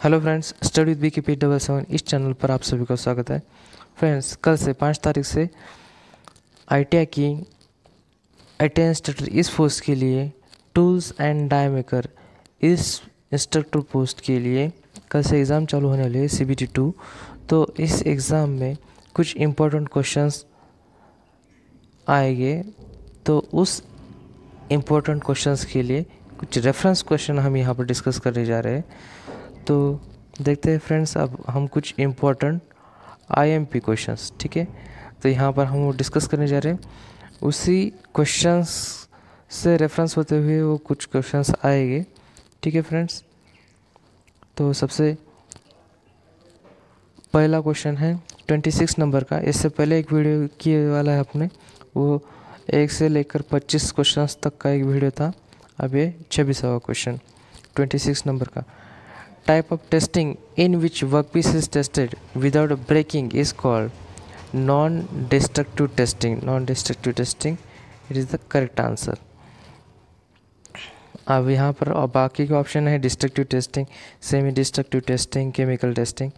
Hello friends study with B K P double seven इस channel पर आप सभी का स्वागत है। फ्रेंड्स कल से पाँच तारीख से आईटीआई की आई टी इंस्ट्रक्टर इस पोस्ट के लिए टूल्स एंड डाई इस इंस्ट्रक्टर पोस्ट के लिए कल से एग्ज़ाम चालू होने वाले सी बी टी टू तो इस एग्ज़ाम में कुछ इम्पोर्टेंट क्वेश्चंस आएँगे। तो उस इम्पोर्टेंट क्वेश्चंस के लिए कुछ रेफरेंस क्वेश्चन हम यहाँ पर डिस्कस करने जा रहे हैं। तो देखते हैं फ्रेंड्स अब हम कुछ इम्पोर्टेंट आईएमपी क्वेश्चंस ठीक है? तो यहाँ पर हम डिस्कस करने जा रहे हैं। उसी क्वेश्चंस से रेफरेंस होते हुए वो कुछ क्वेश्चंस आएँगे, ठीक है फ्रेंड्स तो सबसे पहला क्वेश्चन है ट्वेंटी सिक्स नंबर का। इससे पहले एक वीडियो किए वाला है अपने। वो एक से लेकर पच्चीस क्वेश्चंस तक का एक वीडियो था। अब ये छब्बीसवा क्वेश्चन ट्वेंटी सिक्स नंबर का। In which work piece is tested without breaking is called non destructive testing non destructive testing it is the correct answer अब यहाँ पर और बाकी के ऑप्शन है destructive testing semi destructive testing chemical testing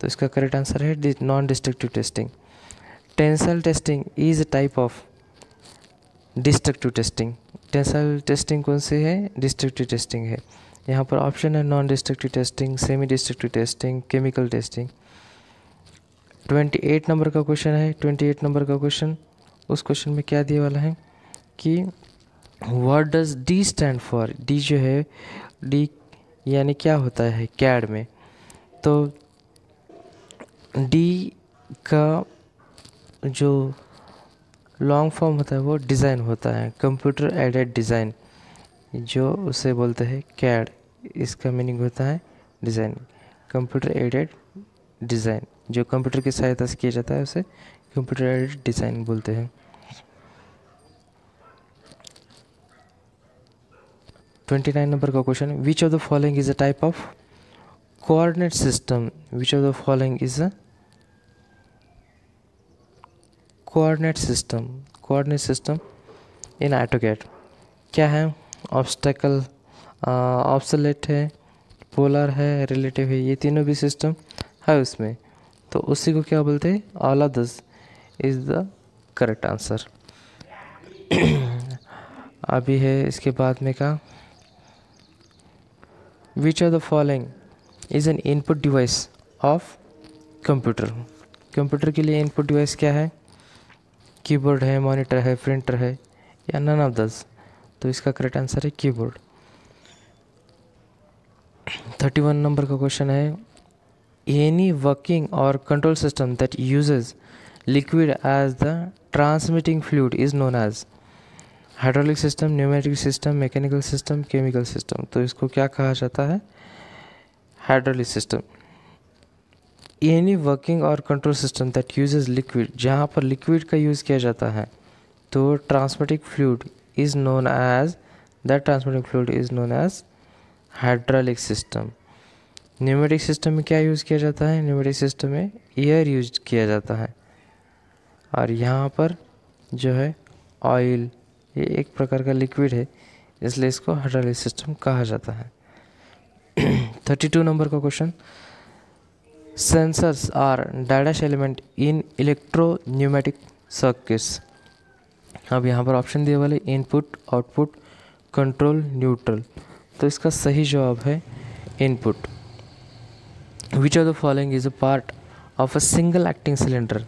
तो इसका करेक्ट आंसर है non destructive testing tensile testing is a type of destructive testing tensile testing कौन सी है? डिस्ट्रक्टिव टेस्टिंग है। यहाँ पर ऑप्शन है non destructive testing semi destructive testing chemical testing twenty eight number का क्वेश्चन है ट्वेंटी एट नंबर का क्वेश्चन उस क्वेश्चन में क्या दिया वाला है कि what does D stand for D जो है डी यानी क्या होता है कैड में? तो डी का जो लॉन्ग फॉर्म होता है वो डिज़ाइन होता है कंप्यूटर एडेड डिज़ाइन जो उसे बोलते हैं कैड, इसका मीनिंग होता है डिज़ाइन कंप्यूटर एडेड डिज़ाइन जो कंप्यूटर की सहायता से किया जाता है उसे कंप्यूटर एडेड डिज़ाइन बोलते हैं. ट्वेंटी नाइन नंबर का question which of the following is a type of coordinate system which of the following is a coordinate system coordinate system in AutoCAD क्या है? ऑब्स्टेकल ऑब्सलेट है पोलर है relative है, ये तीनों भी सिस्टम है उसमें। तो उसी को क्या बोलते हैं? All of this is the correct answer अभी है इसके बाद में का। Which are the following is an input device of computer computer के लिए इनपुट डिवाइस क्या है? कीबोर्ड है मॉनिटर है प्रिंटर है, या नन ऑफ़ दस तो इसका करेक्ट आंसर है कीबोर्ड थर्टी वन नंबर का क्वेश्चन है एनी वर्किंग और control system that uses liquid as the transmitting fluid is known as hydraulic system pneumatic system mechanical system chemical system तो इसको क्या कहा जाता है? हाइड्रोलिक सिस्टम एनी वर्किंग और control system that uses liquid जहाँ पर लिक्विड का यूज़ किया जाता है तो transmitting fluid is known as that transmitting fluid is known as hydraulic system pneumatic system में क्या यूज़ किया जाता है? न्यूमेटिक सिस्टम में एयर यूज़ किया जाता है। और यहाँ पर जो है ऑयल ये एक प्रकार का लिक्विड है, इसलिए इसको हाइड्रोलिक सिस्टम कहा जाता है। थर्टी टू नंबर का question sensors are dash element in electro pneumatic circuits. अब यहाँ पर ऑप्शन दिए वाले इनपुट आउटपुट कंट्रोल न्यूट्रल तो इसका सही जवाब है input which of the following is a part of a single acting cylinder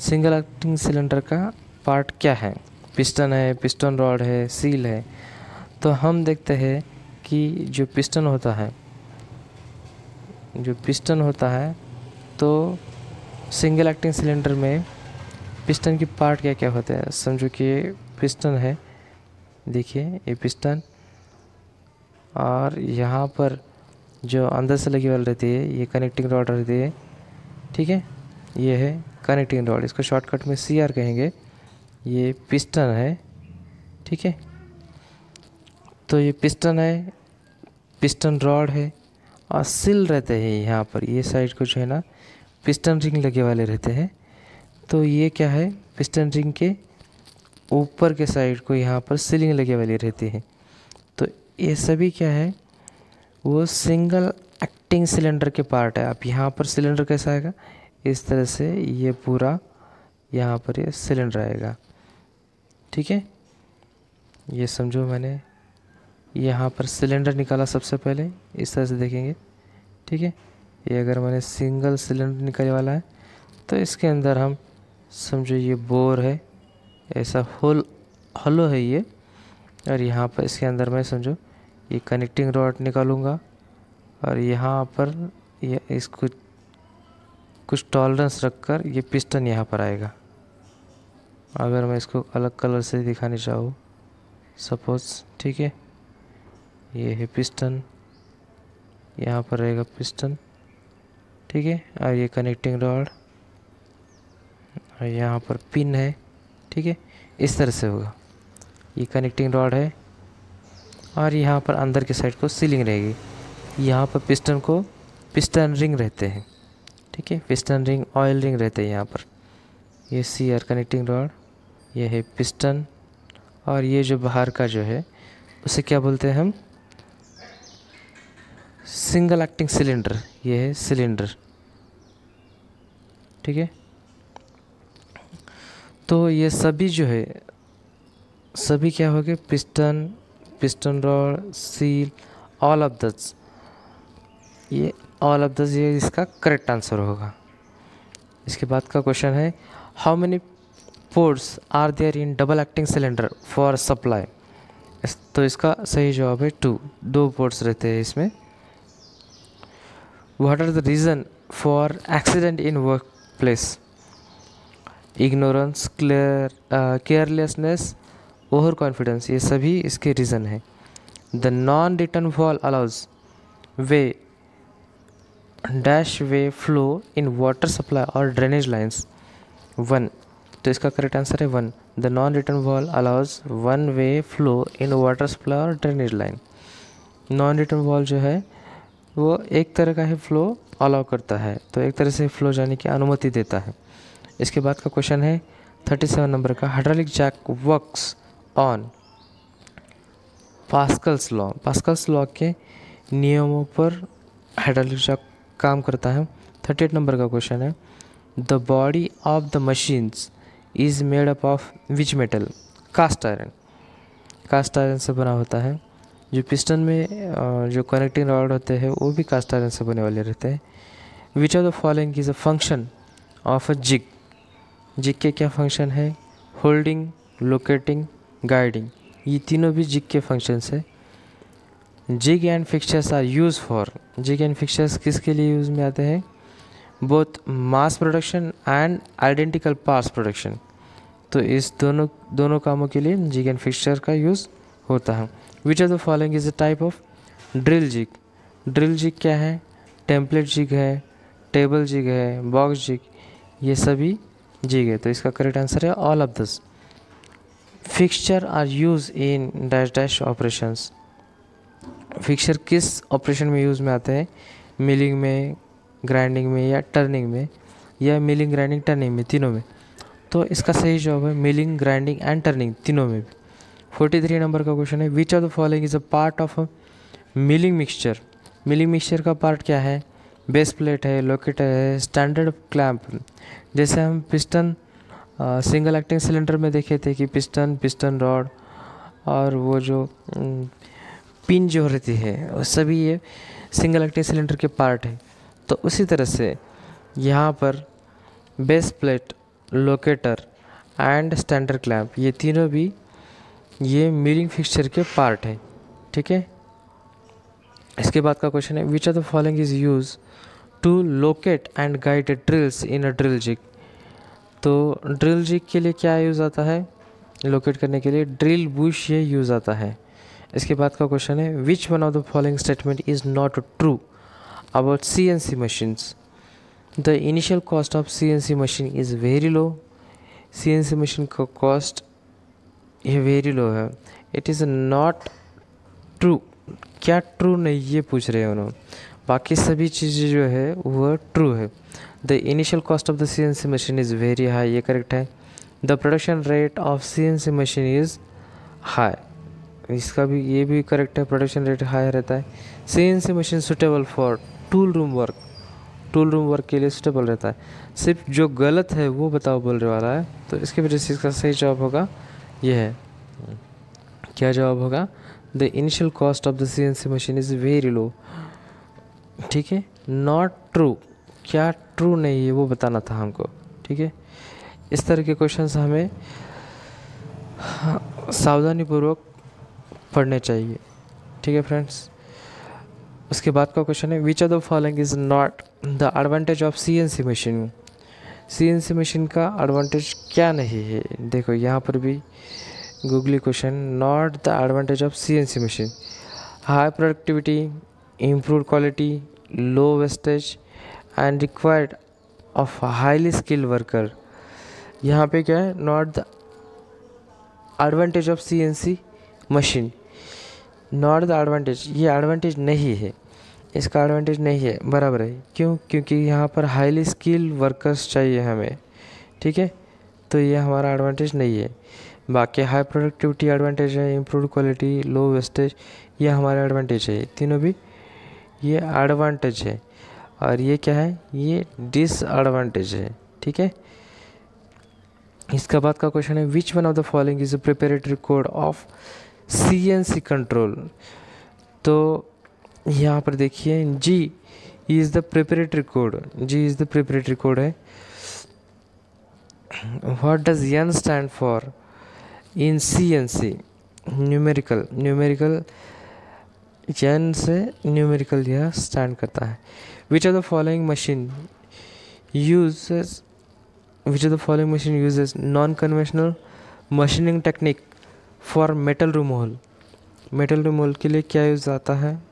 single acting cylinder का पार्ट क्या है? पिस्टन है पिस्टन रॉड है सील है. तो हम देखते हैं कि जो पिस्टन होता है, जो पिस्टन होता है तो सिंगल एक्टिंग सिलेंडर में पिस्टन की पार्ट क्या क्या होते हैं? समझो कि पिस्टन है। देखिए, ये पिस्टन। और यहाँ पर जो अंदर से लगी वाली रहती है, ये कनेक्टिंग रॉड रहती है। ठीक है? ये है कनेक्टिंग रॉड इसको शॉर्टकट में सी आर कहेंगे। ये पिस्टन है। ठीक है? तो ये पिस्टन है, पिस्टन रॉड है, और सिल रहते हैं यहाँ पर। ये साइड को जो है ना, पिस्टन रिंग लगे वाले रहते हैं। तो ये क्या है? पिस्टन रिंग के ऊपर के साइड को यहाँ पर सीलिंग लगे वाली रहती है। तो ये सभी क्या है? वो सिंगल एक्टिंग सिलेंडर के पार्ट है। अब यहाँ पर सिलेंडर कैसा आएगा? इस तरह से ये पूरा यहाँ पर ये सिलेंडर आएगा। ठीक है? ये समझो मैंने। यहाँ पर सिलेंडर निकाला सबसे पहले। इस तरह से देखेंगे। ठीक है? ये अगर मैंने सिंगल सिलेंडर निकलने वाला है तो इसके अंदर हम समझो ये बोर है, ऐसा होल हलो है ये। और यहाँ पर इसके अंदर मैं समझो, ये कनेक्टिंग रॉड निकालूँगा। और यहाँ पर ये, इसको कुछ टॉलरेंस रखकर ये पिस्टन यहाँ पर आएगा। अगर मैं इसको अलग कलर से दिखाने चाहूँ सपोज़ ठीक है? ये है पिस्टन यहाँ पर रहेगा पिस्टन ठीक है? और ये कनेक्टिंग रॉड और यहाँ पर पिन है, ठीक है? इस तरह से होगा। ये कनेक्टिंग रॉड है और यहाँ पर अंदर के साइड को सीलिंग रहेगी। यहाँ पर पिस्टन को पिस्टन रिंग रहते हैं, ठीक है? पिस्टन रिंग ऑयल रिंग रहते हैं यहाँ पर। ये सी आर कनेक्टिंग रॉड ये है पिस्टन और ये जो बाहर का जो है, उसे क्या बोलते हैं हम? सिंगल एक्टिंग सिलेंडर ये है सिलेंडर ठीक है? तो ये सभी जो है, सभी क्या हो गए? Piston piston rod, seal all of these ये ऑल ऑफ़ दस ये इसका करेक्ट आंसर होगा। इसके बाद का क्वेश्चन है how many ports are there in double acting cylinder for supply तो इसका सही जवाब है टू दो पोर्ट्स रहते हैं इसमें। What are the reason for accident in work ignorance clear clear carelessness, over confidence, ये सभी इसके रीज़न है। The non return valve allows way, dash way flow in water supply और ड्रेनेज लाइन्स वन तो इसका करेक्ट आंसर है one. The non return valve allows one way flow in water supply और drainage line. Non return valve जो है, वो एक तरह का ही फ्लो अलाउ करता है तो एक तरह से फ्लो जाने की अनुमति देता है। इसके बाद का क्वेश्चन है थर्टी सेवन नंबर का hydraulic jack works on Pascal's law Pascal's law के नियमों पर हाइड्रोलिक जैक काम करता है। थर्टी एट नंबर का क्वेश्चन है the body of the machines is made up of which metal cast iron cast iron से बना होता है। जो पिस्टन में जो कनेक्टिंग रॉड होते हैं, वो भी कास्ट आयरन से बने वाले रहते हैं। Which of the following is a function of a jig jig के क्या फ़ंक्शन है? होल्डिंग लोकेटिंग गाइडिंग ये तीनों भी जिग के फ़ंक्शंस है। Jig and fixtures are use for jig and fixtures किसके लिए यूज़ में आते हैं? Both mass production and identical parts production तो इस दोनों दोनों कामों के लिए जिग एंड फिक्चर का यूज़ होता है। Which of the following is a type of drill jig drill jig क्या है? टेम्पलेट जिग है टेबल जिग है बॉक्स जिग ये सभी जिग है तो इसका करेक्ट आंसर है all of this fixture are use in dash dash operations fixture किस ऑपरेशन में यूज़ में आते हैं? मिलिंग में ग्राइंडिंग में या टर्निंग में? या मिलिंग ग्राइंडिंग टर्निंग में, तीनों में? तो इसका सही जवाब है मिलिंग ग्राइंडिंग एंड टर्निंग तीनों में भी। फोर्टी थ्री नंबर का क्वेश्चन है which of the following is a part of milling mixture milling mixture का पार्ट क्या है? बेस प्लेट है लोकेटर है स्टैंडर्ड क्लैंप जैसे हम पिस्टन सिंगल एक्टिंग सिलेंडर में देखे थे कि पिस्टन पिस्टन रॉड और वो जो पिन जो रहती है, वो सभी ये सिंगल एक्टिंग सिलेंडर के पार्ट है। तो उसी तरह से यहाँ पर base plate locator and standard clamp ये तीनों भी ये मिलिंग फिक्सचर के पार्ट है, ठीक है? इसके बाद का क्वेश्चन है which are the following is use to locate and guide drills in a drill jig तो ड्रिल जिग के लिए क्या यूज़ आता है? लोकेट करने के लिए ड्रिल बुश ये यूज़ आता है। इसके बाद का क्वेश्चन है which one of the following statement is not true about C N C machines the initial cost of C N C machine is very low C N C machine का cost ये very low है। It is not true क्या true नहीं, ये पूछ रहे हैं उन्होंने। बाकी सभी चीज़ें जो है वह ट्रू है। The initial cost of the C N C machine is very high ये करेक्ट है। The production rate of C N C machine is high इसका भी, ये भी करेक्ट है प्रोडक्शन रेट हाई रहता है। C N C machine suitable for tool room work tool room work के लिए सुटेबल रहता है। सिर्फ़ जो गलत है, वो बताओ बोल रहे वाला है। तो इसके वजह से इसका सही जवाब होगा, ये है। क्या जवाब होगा? The initial cost of the C N C machine is very low ठीक है? नॉट ट्रू क्या ट्रू नहीं है वो बताना था हमको, ठीक है? इस तरह के क्वेश्चन हमें सावधानीपूर्वक पढ़ने चाहिए, ठीक है फ्रेंड्स उसके बाद का क्वेश्चन है which of the following is not the advantage of C N C machine C N C machine का एडवांटेज क्या नहीं है? देखो, यहाँ पर भी googly question not the advantage of C N C machine high productivity improve quality low wastage and required of highly skill worker यहाँ पे क्या है? Not the advantage of C N C machine not the advantage ये advantage नहीं है. इसका advantage नहीं है. बराबर है. क्यों? क्योंकि यहाँ पर हाईली स्किल वर्कर्स चाहिए हमें. ठीक है? तो ये हमारा एडवांटेज नहीं है. बाकी हाई प्रोडक्टिविटी एडवांटेज है इम्प्रूव क्वालिटी लो वेस्टेज ये हमारा एडवांटेज है. तीनों भी ये एडवांटेज है। और ये क्या है? ये डिसएडवांटेज है। ठीक है? इसका बाद का क्वेश्चन है which one of the following is a preparatory code of C N C control तो यहाँ पर देखिए G is the preparatory code G is the preparatory code है। What does N stand for in C N C numerical से numerical यह stand करता है। Which are the following machine uses which are the following machine uses non-conventional machining technique for metal removal? Metal removal के लिए क्या use आता है?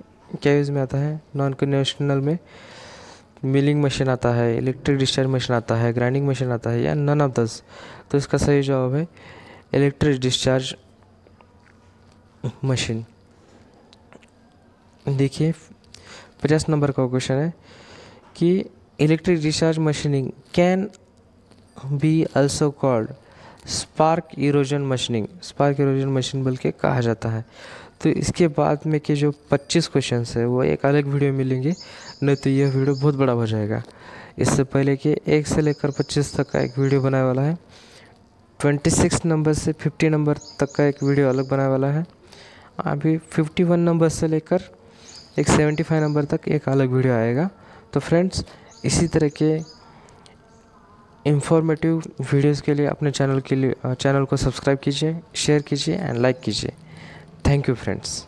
क्या यूज़ में आता है? नॉन कन्वेंशनल में मिलिंग मशीन आता है इलेक्ट्रिक डिस्चार्ज मशीन आता है ग्राइंडिंग मशीन आता है, या नन ऑफ़ दस तो इसका सही जवाब है इलेक्ट्रिक डिस्चार्ज मशीन देखिए, पचास नंबर का क्वेश्चन है कि electric discharge machining can be also called spark erosion machining spark erosion machine बोल के कहा जाता है। तो इसके बाद में के जो 25 क्वेश्चन है, वो एक अलग वीडियो मिलेंगे, नहीं तो यह वीडियो बहुत बड़ा हो जाएगा। इससे पहले कि एक से लेकर 25 तक का एक वीडियो बनाने वाला है। 26 नंबर से 50 नंबर तक का एक वीडियो अलग बनाने वाला है। अभी 51 नंबर से लेकर एक 75 नंबर तक एक अलग वीडियो आएगा तो फ्रेंड्स, इसी तरह के इंफॉर्मेटिव वीडियोस के लिए अपने चैनल के लिए चैनल को सब्सक्राइब कीजिए शेयर कीजिए एंड लाइक कीजिए थैंक यू friends.